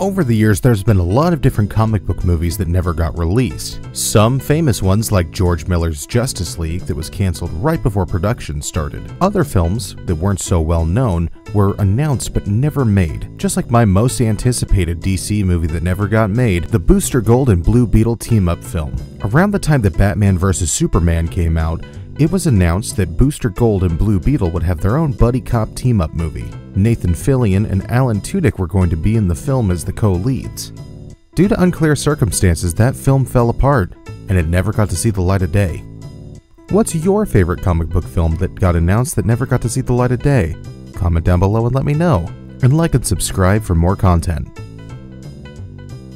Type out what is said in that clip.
Over the years, there's been a lot of different comic book movies that never got released. Some famous ones like George Miller's Justice League that was cancelled right before production started. Other films that weren't so well known were announced but never made. Just like my most anticipated DC movie that never got made, the Booster Gold and Blue Beetle team up film. Around the time that Batman vs. Superman came out, it was announced that Booster Gold and Blue Beetle would have their own buddy cop team up movie. Nathan Fillion and Alan Tudyk were going to be in the film as the co leads. Due to unclear circumstances, that film fell apart, and it never got to see the light of day. What's your favorite comic book film that got announced that never got to see the light of day? Comment down below and let me know, and like and subscribe for more content.